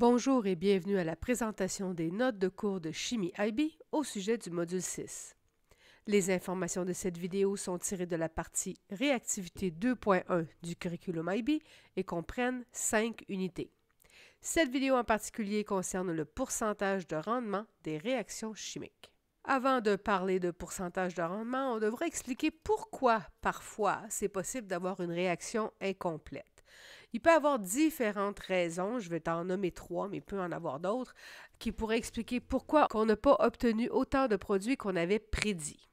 Bonjour et bienvenue à la présentation des notes de cours de chimie IB au sujet du module 6. Les informations de cette vidéo sont tirées de la partie Réactivité 2.1 du curriculum IB et comprennent 5 unités. Cette vidéo en particulier concerne le pourcentage de rendement des réactions chimiques. Avant de parler de pourcentage de rendement, on devrait expliquer pourquoi parfois c'est possible d'avoir une réaction incomplète. Il peut avoir différentes raisons, je vais t'en nommer trois, mais il peut en avoir d'autres, qui pourraient expliquer pourquoi on n'a pas obtenu autant de produits qu'on avait prédit.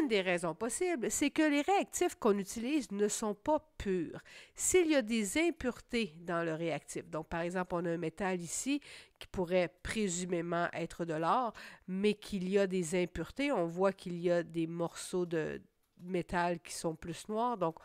Une des raisons possibles, c'est que les réactifs qu'on utilise ne sont pas purs. S'il y a des impuretés dans le réactif, donc par exemple on a un métal ici qui pourrait présumément être de l'or, mais qu'il y a des impuretés, on voit qu'il y a des morceaux de métal qui sont plus noirs, donc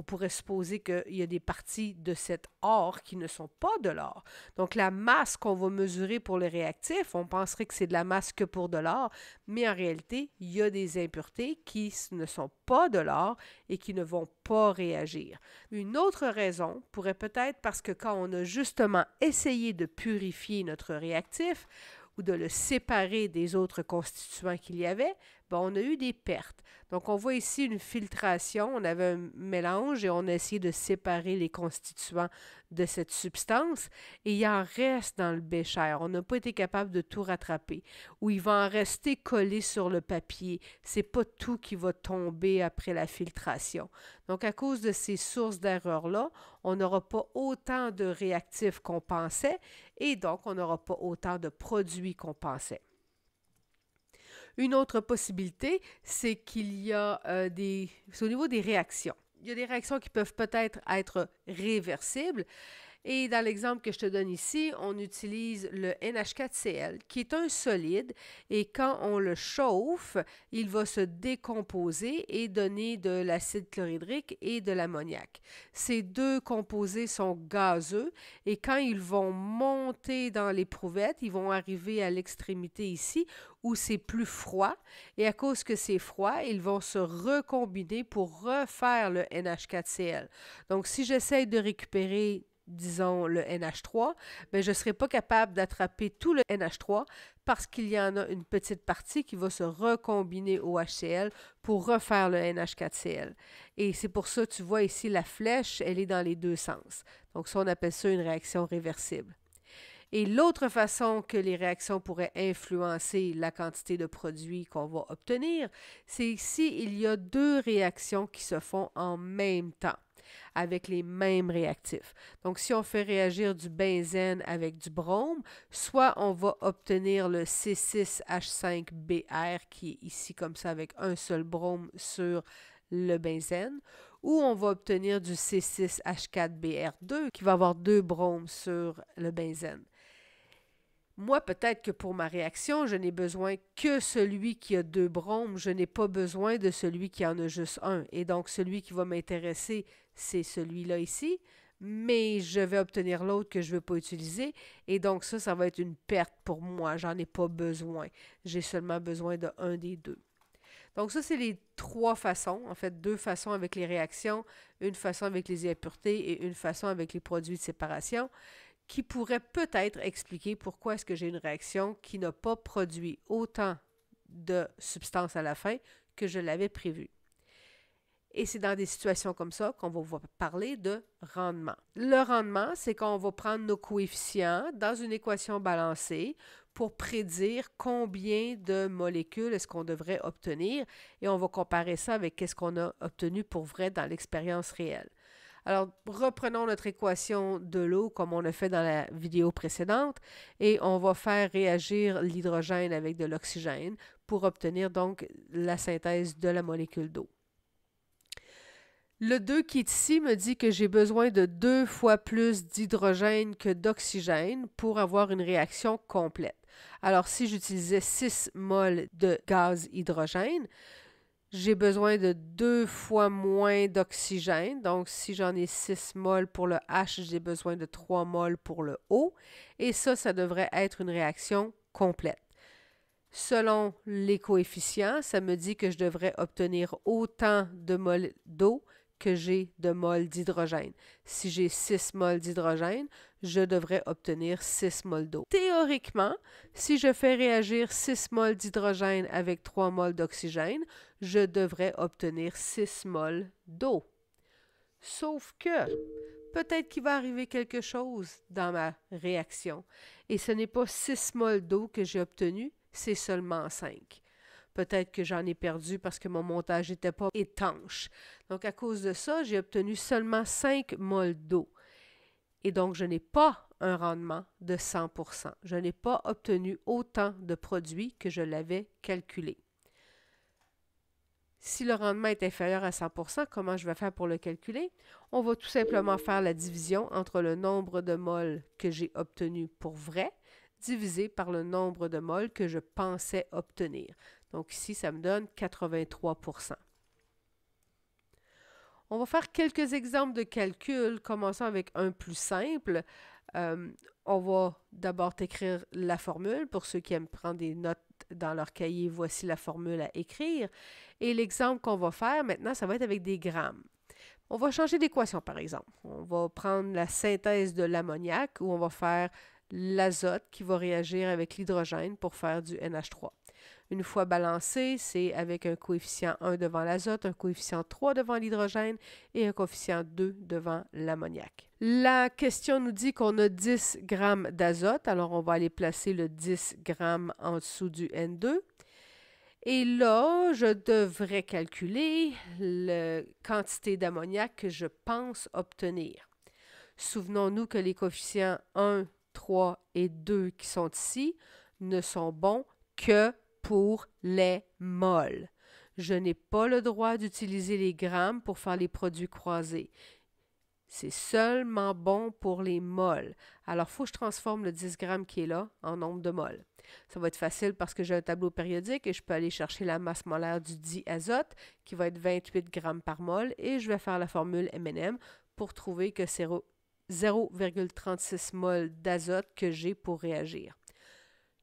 on pourrait supposer qu'il y a des parties de cet or qui ne sont pas de l'or. Donc la masse qu'on va mesurer pour le réactif, on penserait que c'est de la masse que pour de l'or, mais en réalité, il y a des impuretés qui ne sont pas de l'or et qui ne vont pas réagir. Une autre raison pourrait peut-être parce que quand on a justement essayé de purifier notre réactif, ou de le séparer des autres constituants qu'il y avait, on a eu des pertes. Donc, on voit ici une filtration. On avait un mélange et on a essayé de séparer les constituants de cette substance et il en reste dans le bécher. On n'a pas été capable de tout rattraper. Ou il va en rester collé sur le papier. C'est pas tout qui va tomber après la filtration. Donc, à cause de ces sources d'erreurs-là, on n'aura pas autant de réactifs qu'on pensait et donc on n'aura pas autant de produits qu'on pensait. Une autre possibilité, c'est qu'il y a euh, des... au niveau des réactions. Il y a des réactions qui peuvent peut-être être réversibles et dans l'exemple que je te donne ici, on utilise le NH4Cl, qui est un solide, et quand on le chauffe, il va se décomposer et donner de l'acide chlorhydrique et de l'ammoniac. Ces deux composés sont gazeux, et quand ils vont monter dans l'éprouvette, ils vont arriver à l'extrémité ici, où c'est plus froid, et à cause que c'est froid, ils vont se recombiner pour refaire le NH4Cl. Donc, si j'essaie de récupérer disons le NH3, mais je ne serai pas capable d'attraper tout le NH3 parce qu'il y en a une petite partie qui va se recombiner au HCl pour refaire le NH4Cl. Et c'est pour ça, tu vois ici, la flèche, elle est dans les deux sens. Donc ça, on appelle ça une réaction réversible. Et l'autre façon que les réactions pourraient influencer la quantité de produits qu'on va obtenir, c'est si il y a deux réactions qui se font en même temps avec les mêmes réactifs. Donc, si on fait réagir du benzène avec du brome, soit on va obtenir le C6H5BR qui est ici comme ça avec un seul brome sur le benzène, ou on va obtenir du C6H4BR2 qui va avoir deux bromes sur le benzène. Moi, peut-être que pour ma réaction, je n'ai besoin que celui qui a deux bromes, je n'ai pas besoin de celui qui en a juste un. Et donc, celui qui va m'intéresser, c'est celui-là ici, mais je vais obtenir l'autre que je ne veux pas utiliser. Et donc, ça, ça va être une perte pour moi. J'en ai pas besoin. J'ai seulement besoin de des deux. Donc, ça, c'est les trois façons, en fait, deux façons avec les réactions, une façon avec les impuretés et une façon avec les produits de séparation qui pourrait peut-être expliquer pourquoi est-ce que j'ai une réaction qui n'a pas produit autant de substances à la fin que je l'avais prévu. Et c'est dans des situations comme ça qu'on va parler de rendement. Le rendement, c'est qu'on va prendre nos coefficients dans une équation balancée pour prédire combien de molécules est-ce qu'on devrait obtenir et on va comparer ça avec ce qu'on a obtenu pour vrai dans l'expérience réelle. Alors, reprenons notre équation de l'eau comme on a fait dans la vidéo précédente et on va faire réagir l'hydrogène avec de l'oxygène pour obtenir donc la synthèse de la molécule d'eau. Le 2 qui est ici me dit que j'ai besoin de deux fois plus d'hydrogène que d'oxygène pour avoir une réaction complète. Alors, si j'utilisais 6 moles de gaz hydrogène, j'ai besoin de deux fois moins d'oxygène. Donc, si j'en ai 6 moles pour le H, j'ai besoin de 3 moles pour le O. Et ça, ça devrait être une réaction complète. Selon les coefficients, ça me dit que je devrais obtenir autant de moles d'eau que j'ai de moles d'hydrogène. Si j'ai 6 moles d'hydrogène, je devrais obtenir 6 moles d'eau. Théoriquement, si je fais réagir 6 moles d'hydrogène avec 3 moles d'oxygène, je devrais obtenir 6 moles d'eau. Sauf que peut-être qu'il va arriver quelque chose dans ma réaction. Et ce n'est pas 6 moles d'eau que j'ai obtenu, c'est seulement 5. Peut-être que j'en ai perdu parce que mon montage n'était pas étanche. Donc, à cause de ça, j'ai obtenu seulement 5 moles d'eau. Et donc, je n'ai pas un rendement de 100% Je n'ai pas obtenu autant de produits que je l'avais calculé. Si le rendement est inférieur à 100% comment je vais faire pour le calculer? On va tout simplement faire la division entre le nombre de moles que j'ai obtenu pour vrai divisé par le nombre de moles que je pensais obtenir. Donc ici, ça me donne 83% On va faire quelques exemples de calcul, commençant avec un plus simple. Euh, on va d'abord écrire la formule. Pour ceux qui aiment prendre des notes dans leur cahier, voici la formule à écrire. Et l'exemple qu'on va faire maintenant, ça va être avec des grammes. On va changer d'équation, par exemple. On va prendre la synthèse de l'ammoniac où on va faire l'azote qui va réagir avec l'hydrogène pour faire du NH3. Une fois balancé, c'est avec un coefficient 1 devant l'azote, un coefficient 3 devant l'hydrogène et un coefficient 2 devant l'ammoniac. La question nous dit qu'on a 10 grammes d'azote, alors on va aller placer le 10 grammes en dessous du N2. Et là, je devrais calculer la quantité d'ammoniac que je pense obtenir. Souvenons-nous que les coefficients 1, 3 et 2 qui sont ici ne sont bons que pour les moles. Je n'ai pas le droit d'utiliser les grammes pour faire les produits croisés. C'est seulement bon pour les moles. Alors, il faut que je transforme le 10 grammes qui est là en nombre de moles. Ça va être facile parce que j'ai un tableau périodique et je peux aller chercher la masse molaire du diazote qui va être 28 grammes par mol et je vais faire la formule MNM pour trouver que c'est 0,36 mol d'azote que j'ai pour réagir.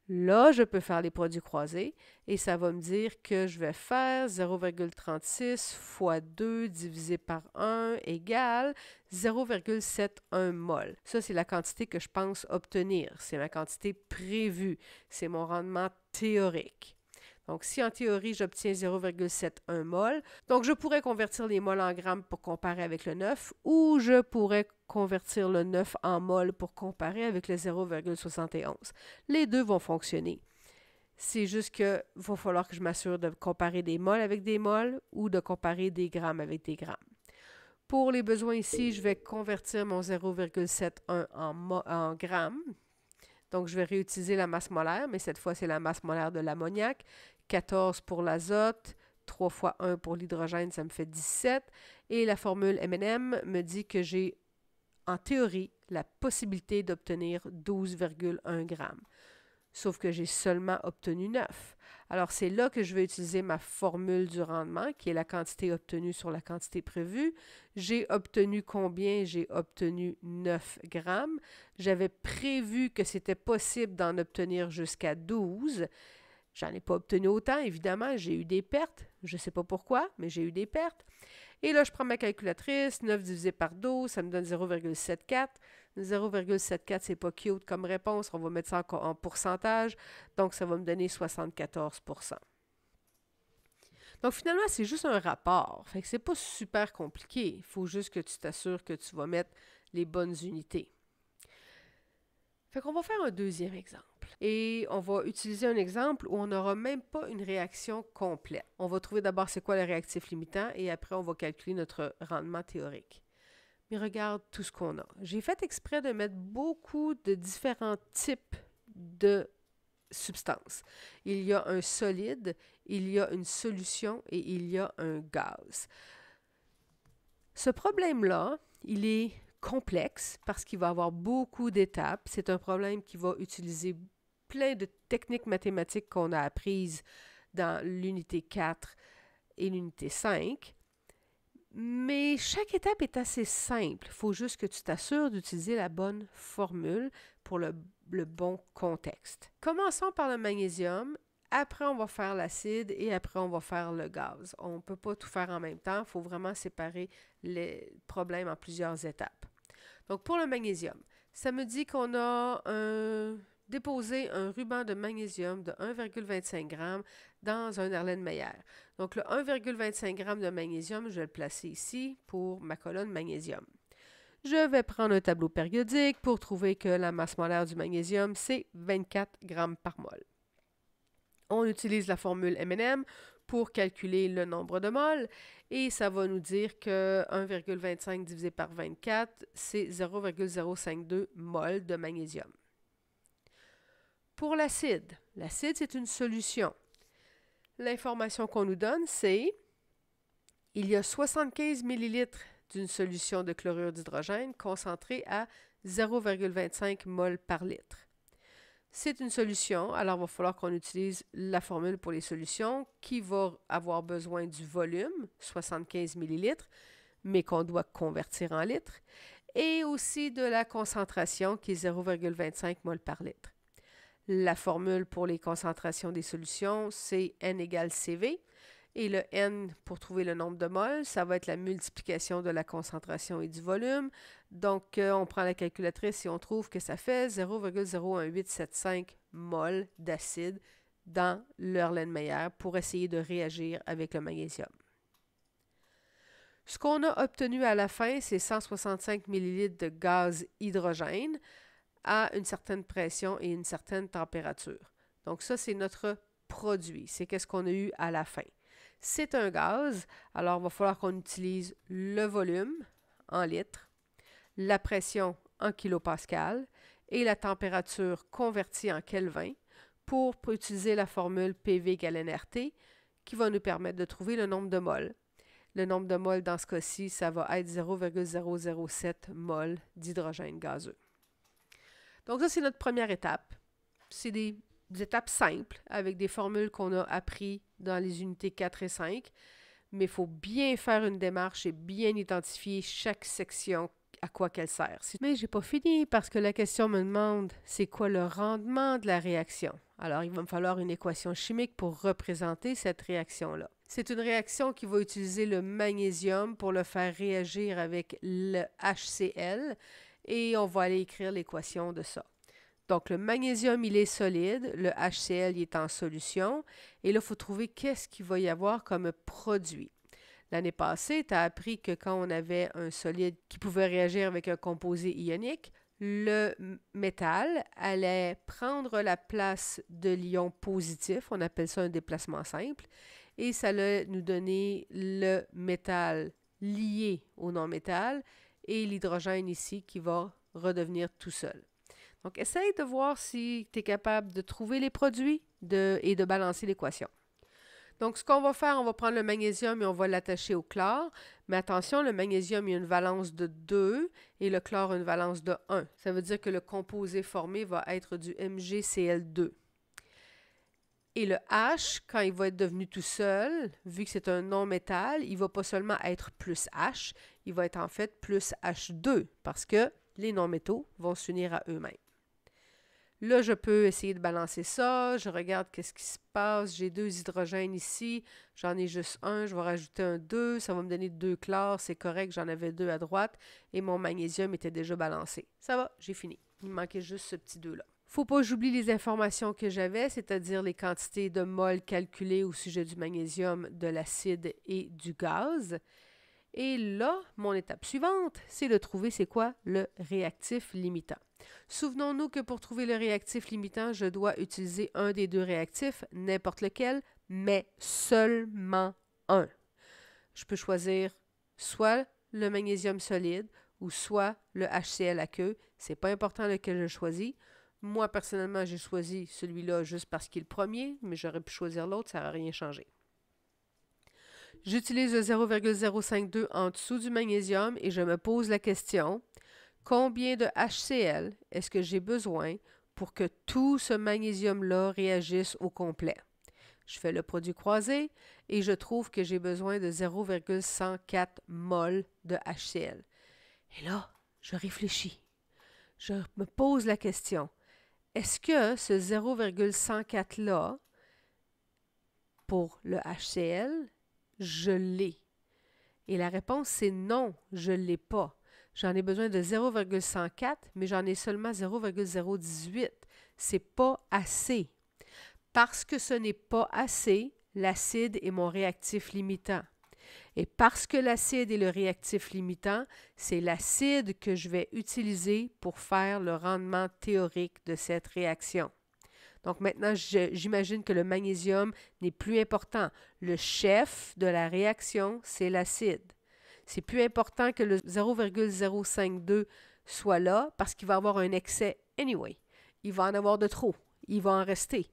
Là, je peux faire les produits croisés et ça va me dire que je vais faire 0,36 fois 2 divisé par 1 égale 0,71 mol. Ça, c'est la quantité que je pense obtenir. C'est ma quantité prévue. C'est mon rendement théorique. Donc, si en théorie, j'obtiens 0,71 mol, donc je pourrais convertir les moles en grammes pour comparer avec le 9 ou je pourrais convertir le 9 en mol pour comparer avec le 0,71. Les deux vont fonctionner. C'est juste qu'il va falloir que je m'assure de comparer des moles avec des moles ou de comparer des grammes avec des grammes. Pour les besoins ici, je vais convertir mon 0,71 en, en grammes. Donc, je vais réutiliser la masse molaire, mais cette fois, c'est la masse molaire de l'ammoniac 14 pour l'azote, 3 fois 1 pour l'hydrogène, ça me fait 17. Et la formule MNM me dit que j'ai, en théorie, la possibilité d'obtenir 12,1 grammes. Sauf que j'ai seulement obtenu 9. Alors, c'est là que je vais utiliser ma formule du rendement, qui est la quantité obtenue sur la quantité prévue. J'ai obtenu combien? J'ai obtenu 9 grammes. J'avais prévu que c'était possible d'en obtenir jusqu'à 12. J'en ai pas obtenu autant, évidemment. J'ai eu des pertes. Je ne sais pas pourquoi, mais j'ai eu des pertes. Et là, je prends ma calculatrice. 9 divisé par 12, ça me donne 0,74. 0,74, c'est pas cute comme réponse. On va mettre ça en, pourcentage. Donc, ça va me donner 74% donc, finalement, c'est juste un rapport. Fait que c'est pas super compliqué. Il faut juste que tu t'assures que tu vas mettre les bonnes unités. Fait qu'on va faire un deuxième exemple. Et on va utiliser un exemple où on n'aura même pas une réaction complète. On va trouver d'abord c'est quoi le réactif limitant et après on va calculer notre rendement théorique. Mais regarde tout ce qu'on a. J'ai fait exprès de mettre beaucoup de différents types de substances. Il y a un solide, il y a une solution et il y a un gaz. Ce problème-là, il est complexe parce qu'il va avoir beaucoup d'étapes. C'est un problème qui va utiliser plein de techniques mathématiques qu'on a apprises dans l'unité 4 et l'unité 5. Mais chaque étape est assez simple. Il faut juste que tu t'assures d'utiliser la bonne formule pour le, bon contexte. Commençons par le magnésium. Après, on va faire l'acide et après, on va faire le gaz. On ne peut pas tout faire en même temps. Il faut vraiment séparer les problèmes en plusieurs étapes. Donc, pour le magnésium, ça me dit qu'on a déposé un ruban de magnésium de 1,25 g dans un Erlenmeyer. Donc, le 1,25 g de magnésium, je vais le placer ici pour ma colonne magnésium. Je vais prendre un tableau périodique pour trouver que la masse molaire du magnésium, c'est 24 g par mol. On utilise la formule MNM pour calculer le nombre de moles et ça va nous dire que 1,25 divisé par 24, c'est 0,052 mol de magnésium. Pour l'acide, l'acide, c'est une solution. L'information qu'on nous donne, c'est il y a 75 ml d'une solution de chlorure d'hydrogène concentrée à 0,25 mol par litre. C'est une solution, alors il va falloir qu'on utilise la formule pour les solutions qui va avoir besoin du volume, 75 ml, mais qu'on doit convertir en litres, et aussi de la concentration qui est 0,25 mol par litre. La formule pour les concentrations des solutions, c'est N égale CV. Et le N, pour trouver le nombre de moles, ça va être la multiplication de la concentration et du volume. Donc, euh, on prend la calculatrice et on trouve que ça fait 0,01875 moles d'acide dans l'Erlenmeyer pour essayer de réagir avec le magnésium. Ce qu'on a obtenu à la fin, c'est 165 ml de gaz hydrogène à une certaine pression et une certaine température. Donc ça, c'est notre produit. C'est qu'est-ce qu'on a eu à la fin. C'est un gaz, alors il va falloir qu'on utilise le volume en litres, la pression en kilopascal et la température convertie en Kelvin pour utiliser la formule PV égale NRT qui va nous permettre de trouver le nombre de moles. Le nombre de moles dans ce cas-ci, ça va être 0,007 moles d'hydrogène gazeux. Donc ça, c'est notre première étape. C'est des, étapes simples avec des formules qu'on a appris dans les unités 4 et 5, mais il faut bien faire une démarche et bien identifier chaque section à quoi qu'elle sert. Mais j'ai pas fini parce que la question me demande c'est quoi le rendement de la réaction? Alors il va me falloir une équation chimique pour représenter cette réaction-là. C'est une réaction qui va utiliser le magnésium pour le faire réagir avec le HCl et on va aller écrire l'équation de ça. Donc, le magnésium, il est solide, le HCl, il est en solution, et là, il faut trouver qu'est-ce qu'il va y avoir comme produit. L'année passée, tu as appris que quand on avait un solide qui pouvait réagir avec un composé ionique, le métal allait prendre la place de l'ion positif, on appelle ça un déplacement simple, et ça allait nous donner le métal lié au non-métal et l'hydrogène ici qui va redevenir tout seul. Donc, essaye de voir si tu es capable de trouver les produits et de balancer l'équation. Donc, ce qu'on va faire, on va prendre le magnésium et on va l'attacher au chlore. Mais attention, le magnésium, a une valence de 2 et le chlore une valence de 1. Ça veut dire que le composé formé va être du MgCl2. Et le H, quand il va être devenu tout seul, vu que c'est un non-métal, il va pas seulement être plus H, il va être en fait plus H2 parce que les non-métaux vont s'unir à eux-mêmes. Là, je peux essayer de balancer ça. Je regarde qu'est-ce qui se passe. J'ai deux hydrogènes ici. J'en ai juste un. Je vais rajouter un 2. Ça va me donner deux chlores. C'est correct. J'en avais deux à droite. Et mon magnésium était déjà balancé. Ça va, j'ai fini. Il me manquait juste ce petit 2-là. Faut pas que j'oublie les informations que j'avais, c'est-à-dire les quantités de moles calculées au sujet du magnésium, de l'acide et du gaz. Et là, mon étape suivante, c'est de trouver c'est quoi le réactif limitant. Souvenons-nous que pour trouver le réactif limitant, je dois utiliser un des deux réactifs, n'importe lequel, mais seulement un. Je peux choisir soit le magnésium solide ou soit le HCl à queue. C'est pas important lequel je choisis. Moi, personnellement, j'ai choisi celui-là juste parce qu'il est le premier, mais j'aurais pu choisir l'autre, ça n'aurait rien changé. J'utilise le 0,052 en dessous du magnésium et je me pose la question, combien de HCl est-ce que j'ai besoin pour que tout ce magnésium-là réagisse au complet? Je fais le produit croisé et je trouve que j'ai besoin de 0,104 mol de HCl. Et là, je réfléchis. Je me pose la question, est-ce que ce 0,104-là, pour le HCl, je l'ai? Et la réponse, c'est non, je ne l'ai pas. J'en ai besoin de 0,104, mais j'en ai seulement 0,018. C'est pas assez. Parce que ce n'est pas assez, l'acide est mon réactif limitant. Et parce que l'acide est le réactif limitant, c'est l'acide que je vais utiliser pour faire le rendement théorique de cette réaction. Donc maintenant, j'imagine que le magnésium n'est plus important. Le chef de la réaction, c'est l'acide. C'est plus important que le 0,052 soit là parce qu'il va avoir un excès anyway. Il va en avoir de trop. Il va en rester.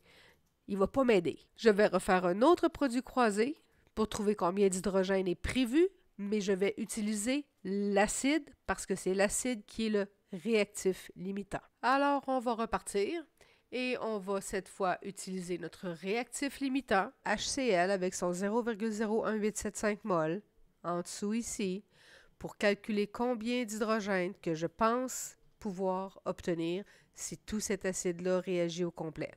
Il ne va pas m'aider. Je vais refaire un autre produit croisé pour trouver combien d'hydrogène est prévu, mais je vais utiliser l'acide parce que c'est l'acide qui est le réactif limitant. Alors, on va repartir et on va cette fois utiliser notre réactif limitant, HCl, avec son 0,01875 mol, en dessous ici, pour calculer combien d'hydrogène que je pense pouvoir obtenir si tout cet acide-là réagit au complet.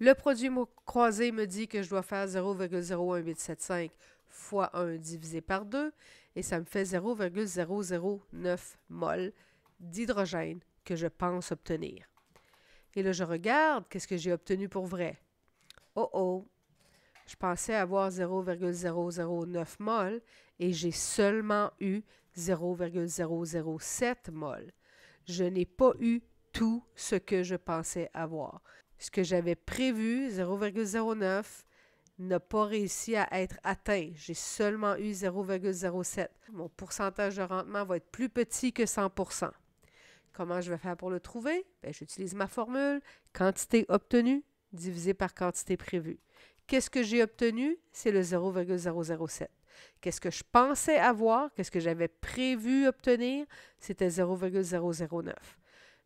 Le produit croisé me dit que je dois faire 0,01875 fois 1 divisé par 2 et ça me fait 0,009 mol d'hydrogène que je pense obtenir. Et là, je regarde qu'est-ce que j'ai obtenu pour vrai? Oh oh! Je pensais avoir 0,009 mol et j'ai seulement eu 0,007 mol. Je n'ai pas eu tout ce que je pensais avoir ce que j'avais prévu, 0,09, n'a pas réussi à être atteint. J'ai seulement eu 0,07. Mon pourcentage de rendement va être plus petit que 100% Comment je vais faire pour le trouver? Ben, j'utilise ma formule, quantité obtenue divisé par quantité prévue. Qu'est-ce que j'ai obtenu? C'est le 0,007. Qu'est-ce que je pensais avoir? Qu'est-ce que j'avais prévu obtenir? C'était 0,009.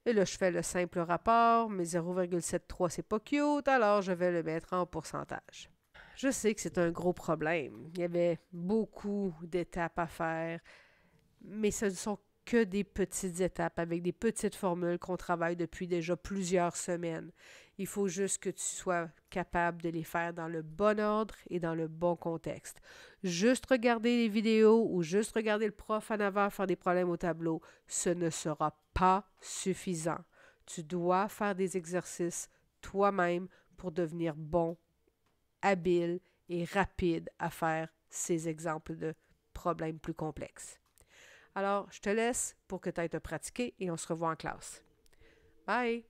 Et là, je fais le simple rapport, mais 0,73, c'est pas cute, alors je vais le mettre en pourcentage. Je sais que c'est un gros problème. Il y avait beaucoup d'étapes à faire, mais ce ne sont que des petites étapes avec des petites formules qu'on travaille depuis déjà plusieurs semaines. Il faut juste que tu sois capable de les faire dans le bon ordre et dans le bon contexte. Juste regarder les vidéos ou juste regarder le prof en avant faire des problèmes au tableau, ce ne sera pas suffisant. Tu dois faire des exercices toi-même pour devenir bon, habile et rapide à faire ces exemples de problèmes plus complexes. Alors, je te laisse pour que tu ailles te pratiquer et on se revoit en classe. Bye!